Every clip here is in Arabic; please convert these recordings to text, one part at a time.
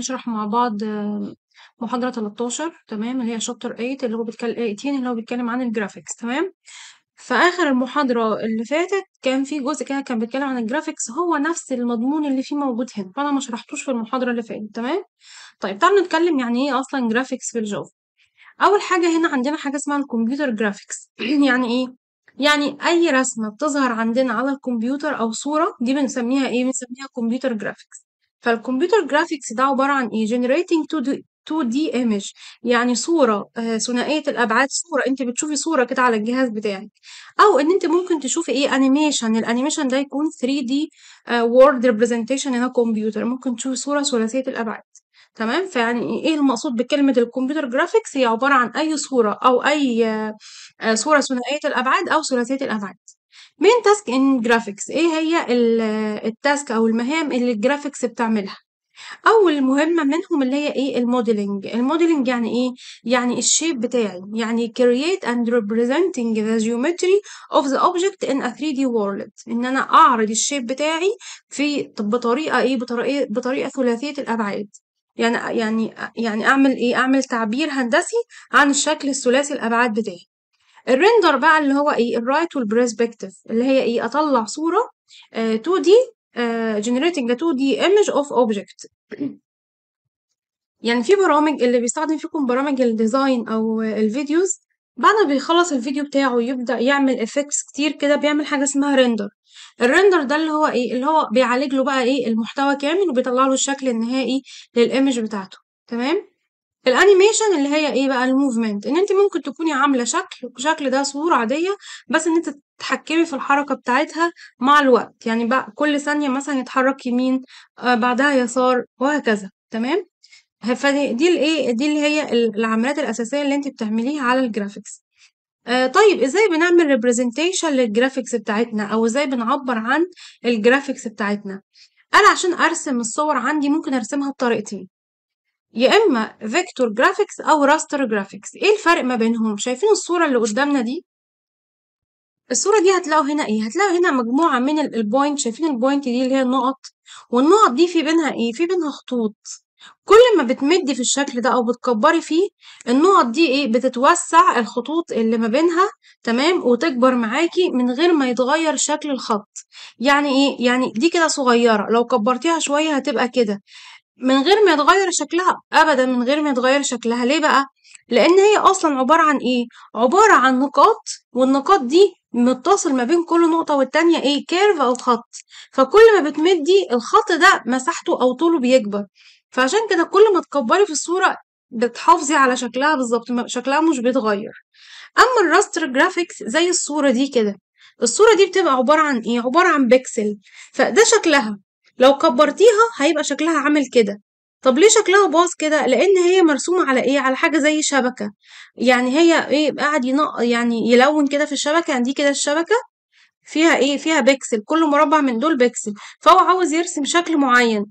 نشرح مع بعض محاضرة 13 تمام؟ اللي هي chapter 8 اللي هو بيتكلم 18 اللي هو بيتكلم عن ال graphics تمام؟ في آخر المحاضرة اللي فاتت كان في جزء كده كان بيتكلم عن ال graphics هو نفس المضمون اللي فيه موجود هنا فأنا ما شرحتوش في المحاضرة اللي فاتت تمام؟ طيب تعالوا نتكلم يعني إيه أصلا graphics في ال Java. أول حاجة هنا عندنا حاجة اسمها ال computer graphics يعني إيه؟ يعني أي رسمة بتظهر عندنا على الكمبيوتر أو صورة دي بنسميها إيه؟ بنسميها computer graphics فال computer graphics ده عبارة عن إيه؟ generating 2D 2D image. يعني صورة آه، ثنائية الأبعاد صورة. أنت بتشوفي صورة كده على الجهاز بتاعك. أو إن أنت ممكن تشوفي إيه؟ animation ال animation ده يكون 3D آه، world representation هنا كمبيوتر ممكن تشوفي صورة ثلاثية الأبعاد. تمام؟ فيعني إيه المقصود بكلمة ال computer graphics؟ هي عبارة عن أي صورة أو أي آه، صورة ثنائية الأبعاد أو ثلاثية الأبعاد. Main task in graphics. إيه هي ال- ال task أو المهام اللي ال graphics بتعملها؟ أول مهمة منهم اللي هي إيه؟ ال modeling ال modeling يعني إيه؟ يعني ال shape بتاعي. يعني create and representing the geometry of the object in a 3D world. إن أنا أعرض ال shape بتاعي في بطريقة إيه؟ بطريقه بطريقة ثلاثية الأبعاد. يعني يعني يعني أعمل إيه؟ أعمل تعبير هندسي عن الشكل الثلاثي الأبعاد بتاعي. ال render بقى اللي هو إيه ال right وال perspective اللي هي إيه أطلع آه 2D آه generating a 2D image of object. يعني في برامج اللي بيستخدم فيكم برامج ال design أو ال videos بعد ما بيخلص الفيديو بتاعه يبدأ يعمل effects كتير كده بيعمل حاجة اسمها render ال render ده اللي هو إيه اللي هو بيعالج له بقى إيه المحتوى كامل وبيطلع له الشكل النهائي لل image بتاعته. تمام؟ ال animation اللي هي إيه بقى ال movement ان انت ممكن تكوني عاملة شكل الشكل ده صورة عادية بس ان انت تتحكمي في الحركة بتاعتها مع الوقت. يعني بقى كل ثانية مثلا يتحرك يمين آه بعدها يسار وهكذا. تمام؟ فدي دي الايه دي اللي هي العمليات الأساسية اللي انت بتعمليها على ال graphics آه طيب إزاي بنعمل representation لل graphics بتاعتنا؟ أو إزاي بنعبر عن ال graphics بتاعتنا؟ أنا عشان أرسم الصور عندي ممكن أرسمها بطريقتين. يا إما vector graphics أو raster graphics إيه الفرق ما بينهم؟ شايفين الصورة اللي قدامنا دي؟ الصورة دي هتلاقوا هنا إيه؟ هتلاقوا هنا مجموعة من ال points شايفين ال points دي اللي هي النقط؟ والنقط دي في بينها إيه؟ في بينها خطوط. كل ما بتمدي في الشكل ده أو بتكبري فيه النقط دي إيه؟ بتتوسع الخطوط اللي ما بينها تمام؟ وتكبر معاكي من غير ما يتغير شكل الخط. يعني إيه؟ يعني دي كده صغيرة. لو كبرتيها شوية هتبقى كده. من غير ما يتغير شكلها ابدا من غير ما يتغير شكلها. ليه بقى؟ لأن هي أصلا عبارة عن إيه؟ عبارة عن نقاط والنقاط دي متصل ما بين كل نقطة والتانية إيه؟ كيرف أو خط. فكل ما بتمدي الخط ده مساحته أو طوله بيكبر. فعشان كده كل ما تكبري في الصورة بتحافظي على شكلها بالظبط شكلها مش بيتغير. أما ال raster graphics زي الصورة دي كده. الصورة دي بتبقى عبارة عن إيه؟ عبارة عن بيكسل فده شكلها. لو كبرتيها هيبقى شكلها عامل كده. طب ليه شكلها باظ كده؟ لأن هي مرسومة على إيه؟ على حاجة زي شبكة. يعني هي إيه؟ قاعد ينق يعني يلون كده في الشبكة يعني دي كده الشبكة فيها إيه؟ فيها بيكسل. كل مربع من دول بيكسل. فهو عاوز يرسم شكل معين.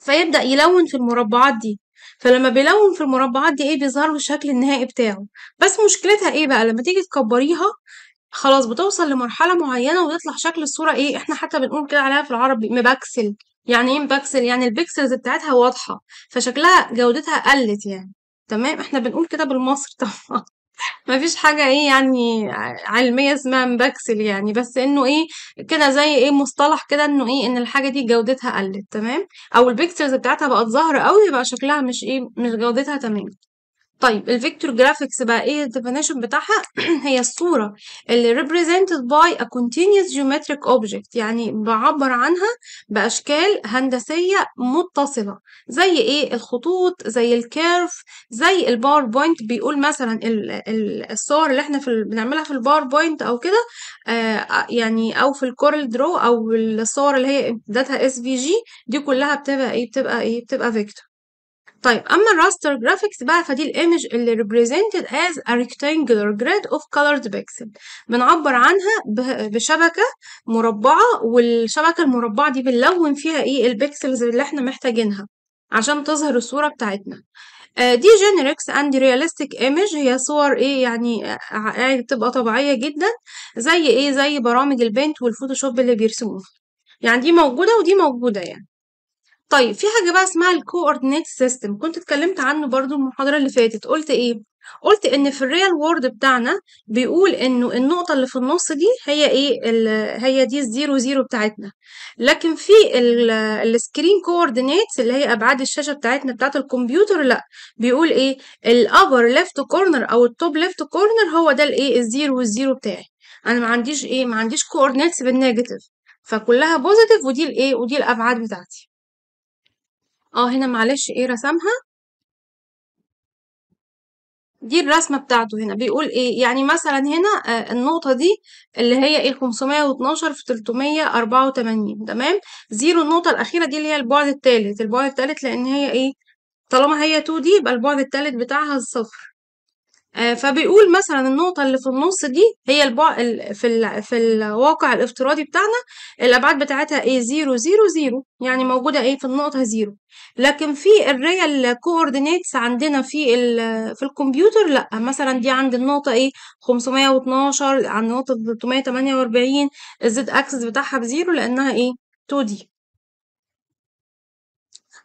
فيبدأ يلون في المربعات دي. فلما بيلون في المربعات دي إيه؟ بيظهر له الشكل النهائي بتاعه. بس مشكلتها إيه بقى؟ لما تيجي تكبريها خلاص بتوصل لمرحلة معينة ويطلع شكل الصورة إيه؟ إحنا حتى بنقول كده عليها في العربي مبكسل يعني إيه مبكسل يعني ال pixels بتاعتها واضحة فشكلها جودتها قلت يعني. تمام؟ إحنا بنقول كده بالمصري طبعا. مفيش حاجة إيه يعني علمية اسمها مبكسل يعني بس إنه إيه كده زي إيه مصطلح كده إنه إيه إن الحاجة دي جودتها قلت. تمام؟ أو ال pixels بتاعتها بقت ظاهرة قوي يبقى شكلها مش إيه مش جودتها تمام. طيب ال vector graphics بقى إيه ال definition بتاعها؟ هي الصورة اللي represented by a continuous geometric object يعني بعبر عنها بأشكال هندسية متصلة زي إيه؟ الخطوط زي ال curve زي ال PowerPoint بيقول مثلا ال- ال- الصور اللي إحنا في بنعملها في ال PowerPoint أو كده آه يعني أو في ال CorelDRAW أو الصور اللي هي امتدادها SVG دي كلها بتبقى إيه؟ بتبقى إيه؟ بتبقى vector طيب أما ال raster graphics بقى فدي ال image اللي represented as a rectangular grid of colored pixel. بنعبر عنها بشبكة مربعة والشبكة المربعة دي بنلون فيها إيه؟ ال pixels اللي إحنا محتاجينها عشان تظهر الصورة بتاعتنا. آه، دي generics and realistic image هي صور إيه؟ يعني آه، ع- بتبقى طبيعية جدا زي إيه؟ زي برامج ال Paint وال Photoshop اللي بيرسموها. يعني دي موجودة ودي موجودة يعني. طيب في حاجة بقى اسمها ال coordinate system كنت اتكلمت عنه برضو المحاضرة اللي فاتت. قلت إيه؟ قلت إن في ال real world بتاعنا بيقول إنه النقطة اللي في النص دي هي إيه؟ هي دي ال zero zero بتاعتنا. لكن في ال screen coordinates اللي هي أبعاد الشاشة بتاعتنا بتاعت الكمبيوتر لأ. بيقول إيه؟ ال upper left corner أو ال top left corner هو ده الايه ال zero وال zero بتاعي. أنا ما عنديش إيه؟ ما عنديش coordinates بال negative فكلها positive ودي الايه ودي الأبعاد بتاعتي. آه هنا معلش إيه رسمها؟ دي الرسمة بتاعته هنا بيقول إيه؟ يعني مثلا هنا آه النقطة دي اللي هي إيه 512 في 384 تمام؟ zero النقطة الأخيرة دي اللي هي البعد التالت البعد التالت لأن هي إيه؟ طالما هي 2D يبقى البعد التالت بتاعها الصفر فبيقول مثلا النقطة اللي في النص دي هي البعد في ال في الواقع الافتراضي بتاعنا الأبعاد بتاعتها إيه؟ zero zero zero يعني موجودة إيه؟ في النقطة zero. لكن في ال real coordinates عندنا في ال في الكمبيوتر لأ. مثلا دي عند النقطة إيه؟ 512 عند نقطة 348 الزد أكسس بتاعها ب zero لأنها إيه؟ 2D.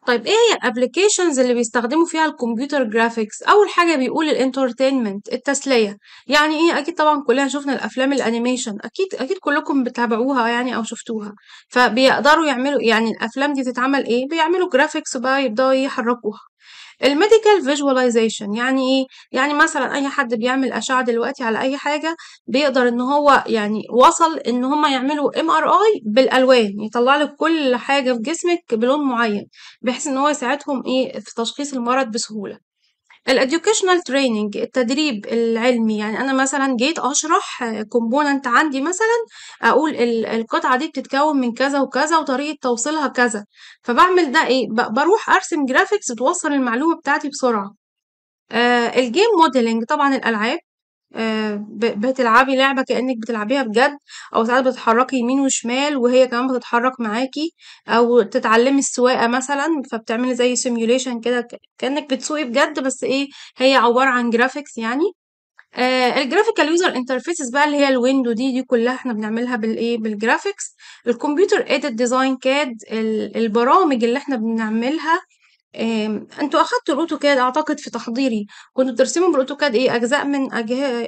طيب إيه هي ال applications اللي بيستخدموا فيها ال computer graphics اول حاجة بيقول ال entertainment التسلية؟ يعني إيه؟ أكيد طبعا كلنا شفنا الأفلام ال animation أكيد أكيد كلكم بتابعوها يعني أو شفتوها. فبيقدروا يعملوا يعني الأفلام دي تتعمل إيه؟ بيعملوا graphics بقى يبدأوا يحركوها. ال medical visualization يعني إيه؟ يعني مثلا أي حد بيعمل أشعة دلوقتي على أي حاجة بيقدر إن هو يعني وصل إن هم يعملوا MRI بالألوان يطلع لك كل حاجة في جسمك بلون معين بحيث إن هو يساعدهم إيه؟ في تشخيص المرض بسهولة. ال educational training التدريب العلمي. يعني أنا مثلا جيت أشرح component عندي مثلا أقول القطعة دي بتتكون من كذا وكذا وطريقة توصيلها كذا. فبعمل ده إيه؟ بروح أرسم graphics توصل المعلومة بتاعتي بسرعة. آه ال game modeling طبعا الألعاب. آه بتلعبي لعبة كأنك بتلعبيها بجد أو ساعات بتتحركي يمين وشمال وهي كمان بتتحرك معاكي أو تتعلمي السواقة مثلا فبتعملي زي simulation كده كأنك بتسوقي بجد بس إيه هي عبارة عن graphics يعني. آه ال graphical user interfaces بقى اللي هي ال window دي دي كلها إحنا بنعملها بالايه بال graphics ال computer aided design CAD البرامج اللي إحنا بنعملها أنتوا اخدتوا ال AutoCAD أعتقد في تحضيري. كنتوا بترسموا بال AutoCAD إيه؟ أجزاء من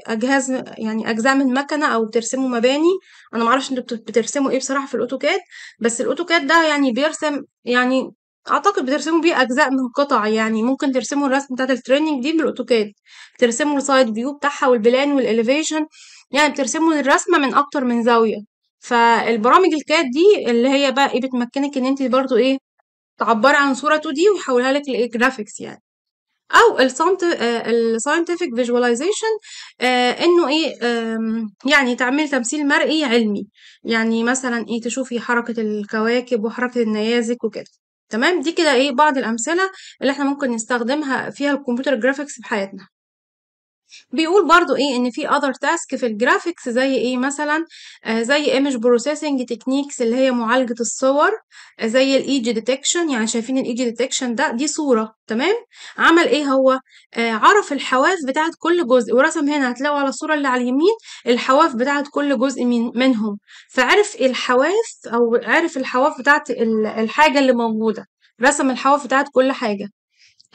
أجهاز يعني أجزاء من مكنة أو بترسموا مباني. أنا معرفش إنتوا بترسموا إيه بصراحة في ال AutoCAD بس ال AutoCAD ده يعني بيرسم يعني أعتقد بترسموا بيه أجزاء من قطع. يعني ممكن ترسموا الرسم بتاعت ال training دي بال AutoCAD ترسموا ال side view بتاعها وال plan وال elevation يعني بترسموا الرسمة من أكتر من زاوية. فالبرامج ال CAD دي اللي هي بقى إيه بتمكنك إن انت برضو إيه تعبري عن صورة 2D ويحولها لك ل graphics يعني. أو ال scientific visualization إنه إيه يعني تعملي تمثيل مرئي علمي. يعني مثلا إيه تشوفي حركة الكواكب وحركة النيازك وكده. تمام؟ دي كده إيه بعض الأمثلة اللي إحنا ممكن نستخدمها فيها ال computer graphics في حياتنا. بيقول برضو إيه إن في other task في ال graphics زي إيه مثلا آه زي image processing techniques اللي هي معالجة الصور آه زي ال edge detection يعني شايفين ال edge detection ده دي صورة تمام؟ عمل إيه هو؟ آه عرف الحواف بتاعت كل جزء ورسم هنا هتلاقوا على الصورة اللي على اليمين الحواف بتاعت كل جزء من منهم. فعرف الحواف أو عرف الحواف بتاعت الحاجة اللي موجودة رسم الحواف بتاعت كل حاجة.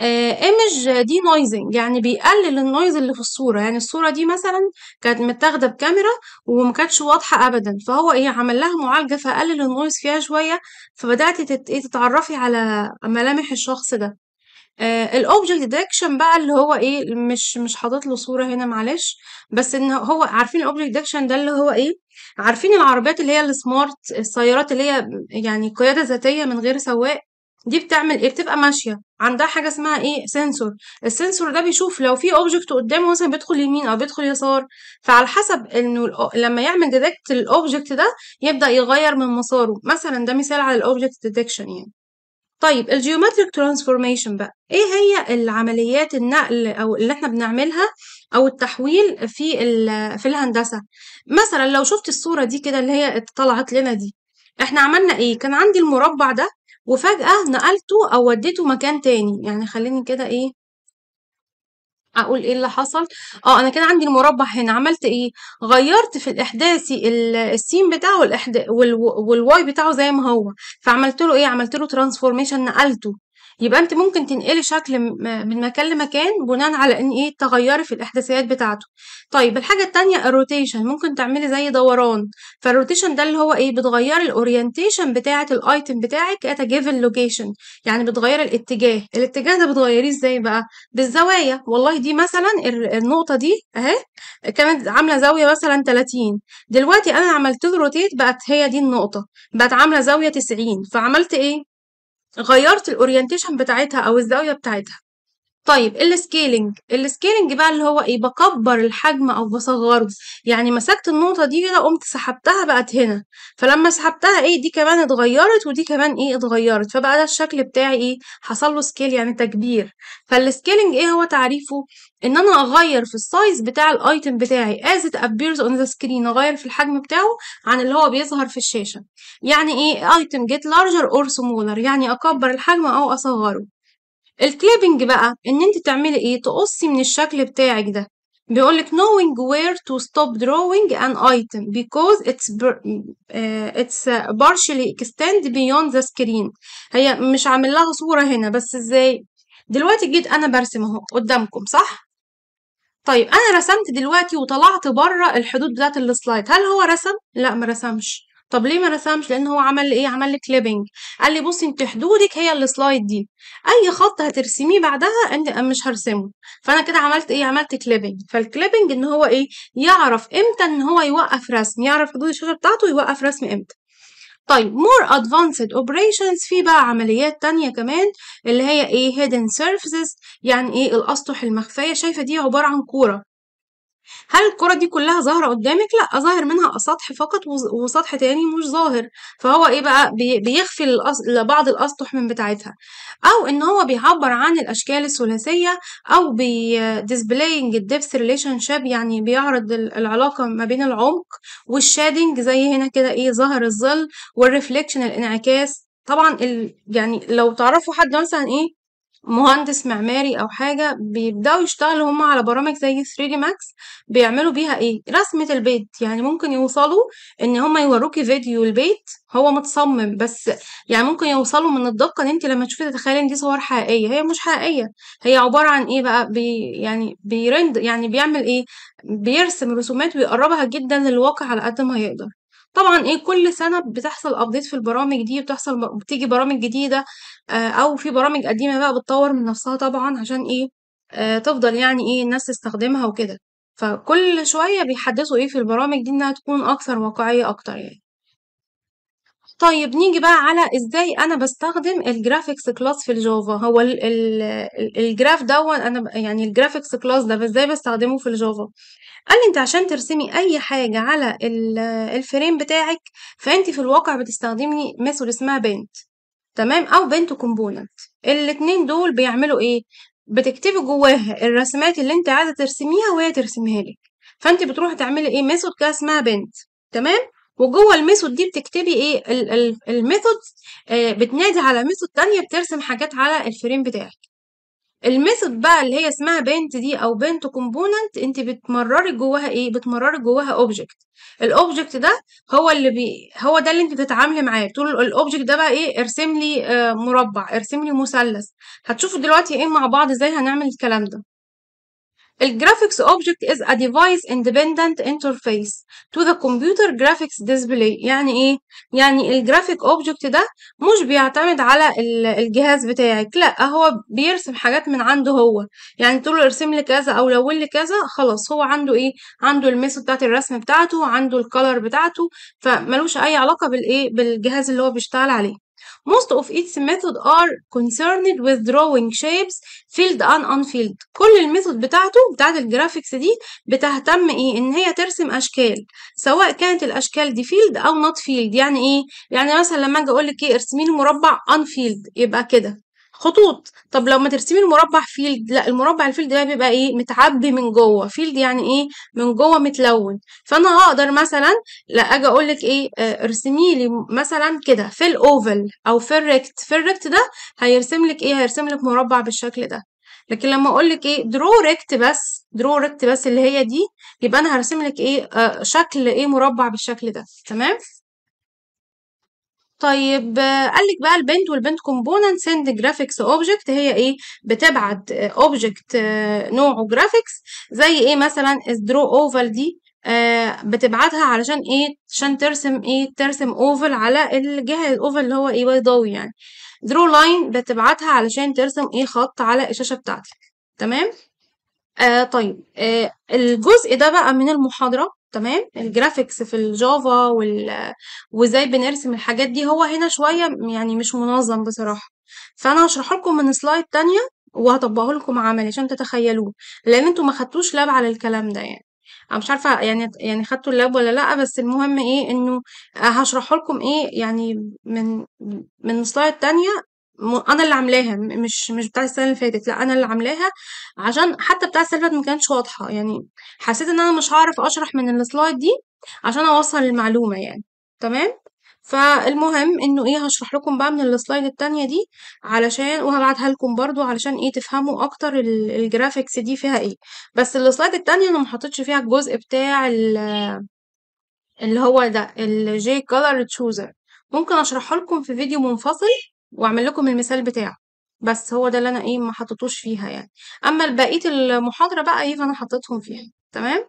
image denoising يعني بيقلل ال noise اللي في الصورة. يعني الصورة دي مثلا كانت متاخدة بكاميرا وما كانتش واضحة ابدا. فهو إيه عمل لها معالجة فقلل ال noise فيها شوية فبدأت تتعرفي على ملامح الشخص ده. ال object detection بقى اللي هو إيه مش مش حاطط له صورة هنا معلش بس إن هو عارفين ال object detection ده اللي هو إيه؟ عارفين العربيات اللي هي ال smart السيارات اللي هي يعني قيادة ذاتية من غير سواق؟ دي بتعمل إيه؟ بتبقى ماشية. عندها حاجة اسمها إيه؟ sensor ال sensor ده بيشوف لو في object قدامه مثلا بيدخل يمين أو بيدخل يسار. فعلى حسب إنه لما يعمل detect ال object ده يبدأ يغير من مساره. مثلا ده مثال على ال object detection يعني. طيب ال geometric transformation بقى. إيه هي العمليات النقل أو اللي إحنا بنعملها أو التحويل في في الهندسة؟ مثلا لو شفت الصورة دي كده اللي هي طلعت لنا دي. إحنا عملنا إيه؟ كان عندي المربع ده وفجأة نقلته أو وديته مكان تاني. يعني خليني كده إيه أقول إيه اللي حصل. آه أنا كده عندي المربع هنا. عملت إيه؟ غيرت في الإحداثي ال- السين بتاعه والإحد... وال... وال y بتاعه زي ما هو. فعملت له إيه؟ عملت له transformation نقلته. يبقى انت ممكن تنقلي شكل من مكان لمكان بناء على ان إيه تغيري في الاحداثيات بتاعته. طيب الحاجة التانية ال rotation ممكن تعملي زي دوران. فال rotation ده اللي هو إيه بتغيري ال orientation بتاعة ال item بتاعك a given location. يعني بتغيري الاتجاه. الاتجاه ده بتغيريه إزاي بقى؟ بالزوايا. والله دي مثلا ال- النقطة دي اهي كانت عاملة زاوية مثلا 30 دلوقتي أنا عملت له rotate بقت هي دي النقطة. بقت عاملة زاوية 90 فعملت إيه؟ غيرت ال orientation بتاعتها أو الزاوية بتاعتها. طيب ال scaling. ال scaling بقى اللي هو إيه؟ بكبر الحجم أو بصغره. يعني مسكت النقطة دي كده قمت سحبتها بقت هنا. فلما سحبتها إيه؟ دي كمان اتغيرت ودي كمان إيه؟ اتغيرت. فبقى ده الشكل بتاعي إيه؟ حصل له scale يعني تكبير. فال scaling إيه هو تعريفه؟ إن أنا أغير في ال size بتاع ال item بتاعي as it appears on the screen. أغير في الحجم بتاعه عن اللي هو بيظهر في الشاشة. يعني إيه؟ item get larger or smaller. يعني أكبر الحجم أو أصغره. ال clipping بقى إن أنت تعملي إيه؟ تقصي من الشكل بتاعك ده. بيقولك knowing where to stop drawing an item because it's uh, it's partially extend beyond the screen. هي مش عامل لها صورة هنا بس إزاي؟ دلوقتي جيت أنا برسم أهو قدامكم صح؟ طيب أنا رسمت دلوقتي وطلعت بره الحدود بتاعت ال slide. هل هو رسم؟ لا ما رسمش. طب ليه ما رسمش؟ لأن هو عمل إيه؟ عمل لي clipping قال لي بصي انت حدودك هي ال slide دي. أي خط هترسميه بعدها أنت مش هرسمه. فأنا كده عملت إيه؟ عملت clipping فال clipping إن هو إيه؟ يعرف إمتى إن هو يوقف رسم يعرف حدود الشاشة بتاعته يوقف رسم إمتى. طيب more advanced operations في بقى عمليات تانية كمان اللي هي إيه؟ hidden surfaces يعني إيه؟ الأسطح المخفية. شايفة دي عبارة عن كورة. هل الكرة دي كلها ظاهرة قدامك؟ لأ ظاهر منها سطح فقط وسطح تاني مش ظاهر. فهو إيه بقى؟ بي- بيخفي بعض الأسطح من بتاعتها. أو إن هو بيعبر عن الأشكال الثلاثية أو بي displaying الدبث relationship يعني بيعرض ال- العلاقة ما بين العمق وال shading زي هنا كده إيه؟ ظاهر الظل وال reflection الانعكاس. طبعا ال... يعني لو تعرفوا حد مثلا إيه؟ مهندس معماري أو حاجة بيبدأوا يشتغلوا هم على برامج زي 3D Max بيعملوا بيها إيه؟ رسمه البيت يعني ممكن يوصلوا إن هم يوروكي فيديو البيت هو متصمم بس يعني ممكن يوصلوا من الدقة إن أنت لما تشوفي تتخيلي إن دي صور حقيقية. هي مش حقيقية. هي عبارة عن إيه بقى؟ بي يعني ب render يعني بيعمل إيه؟ بيرسم رسومات ويقربها جدا للواقع على قد ما يقدر. طبعا إيه كل سنة بتحصل update في البرامج دي بتحصل بتيجي برامج جديدة آه، أو في برامج قديمة بقى بتطور من نفسها طبعا عشان إيه آه، تفضل يعني إيه الناس تستخدمها وكده. فكل شوية بيحدثوا إيه في البرامج دي إنها تكون أكثر واقعية أكتر يعني. طيب نيجي بقى على إزاي أنا بستخدم ال graphics class في الجافا. هو ال ال ال- الجراف دون أنا يعني ال graphics class ده إزاي بستخدمه في الجافا؟ قال لي أنت عشان ترسمي أي حاجة على ال- ال frame بتاعك فأنت في الواقع بتستخدمي method اسمها paint تمام؟ أو paint component الاتنين دول بيعملوا إيه؟ بتكتبي جواها الرسمات اللي أنت عايزة ترسميها وهي ترسمها لك. فأنت بتروحي تعملي إيه؟ method كده اسمها paint تمام؟ وجوه ال method دي بتكتبي إيه؟ ال- ال- ال method آه بتنادي على method تانية بترسم حاجات على ال frame بتاعك. ال method بقى اللي هي اسمها paint دي أو paint component انت بتمرري جواها إيه؟ بتمرري جواها object ال object ده هو اللي بي هو ده اللي انت بتتعاملي معاه. بتقول ال object ده بقى إيه؟ ارسم لي آه مربع ارسم لي مثلث. هتشوفوا دلوقتي إيه مع بعض إزاي هنعمل الكلام ده. ال graphics object is a device independent interface to the computer graphics display. يعني إيه؟ يعني ال graphic object ده مش بيعتمد على ال- الجهاز بتاعك. لا هو بيرسم حاجات من عنده هو. يعني تقول له ارسم لي كذا أو لون لي كذا خلاص هو عنده إيه؟ عنده ال method بتاعت الرسم بتاعته عنده ال color بتاعته فملوش أي علاقة بالايه بالجهاز اللي هو بيشتغل عليه. Most of its method are concerned with drawing shapes filled and unfilled. كل ال method بتاعته بتاعت ال graphics دي بتهتم إيه؟ إن هي ترسم أشكال. سواء كانت الأشكال دي filled أو not filled يعني إيه؟ يعني مثلا لما أجي أقول لك إيه؟ ارسمي لي مربع unfilled. يبقى كده. خطوط. طب لو ما ترسمي المربع filled لا المربع ال filled ده بيبقى إيه؟ متعبي من جوه. filled يعني إيه؟ من جوه متلون. فأنا هقدر مثلا لا أجي أقول لك إيه؟ آه، ارسمي لي مثلا كده في ال oval أو في ال rect في ال rect ده هيرسم لك إيه؟ هيرسم لك مربع بالشكل ده. لكن لما أقول لك إيه؟ draw rect بس draw rect بس اللي هي دي يبقى أنا هرسم لك إيه؟ آه شكل إيه؟ مربع بالشكل ده. تمام؟ طيب آه، قال لك بقى ال paint وال paint component send graphics object هي إيه؟ بتبعت object نوعه graphics زي إيه مثلا؟ draw oval دي آه بتبعتها علشان إيه؟ عشان ترسم إيه؟ ترسم oval على الجهة ال oval اللي هو إيه؟ بيضاوي يعني. draw line بتبعتها علشان ترسم إيه؟ خط على الشاشة بتاعتك. تمام؟ آه طيب آه الجزء ده بقى من المحاضرة. تمام؟ ال graphics في ال Java وال وازاي بنرسم الحاجات دي هو هنا شوية يعني مش منظم بصراحة. فأنا هشرحه لكم من slide تانية وهطبقه لكم عملي عشان تتخيلوه. لأن أنتوا ما خدتوش lab على الكلام ده يعني. أنا مش عارفة يعني يعني خدتوا ال lab ولا لأ بس المهم إيه إنه هشرحه لكم إيه يعني من من slide تانية أنا اللي عاملاها مش مش بتاع السنة اللي فاتت لا أنا اللي عاملاها عشان حتى بتاع السنة اللي فاتت ما كانتش واضحة يعني حسيت إن أنا مش هعرف أشرح من ال slide دي عشان أوصل المعلومة يعني تمام؟ فالمهم إنه إيه هشرح لكم بقى من ال slide التانية دي علشان وهبعتها لكم برضو علشان إيه تفهموا أكتر ال- ال graphics دي فيها إيه. بس ال slide التانية أنا محطتش فيها الجزء بتاع ال- اللي هو ده الجي كولر تشوزر ممكن اشرحه لكم في فيديو منفصل؟ واعمل لكم المثال بتاعه. بس هو ده اللي أنا إيه ما حطيتوش فيها يعني. أما بقية المحاضرة بقى إيه فانا حطيتهم فيها. تمام؟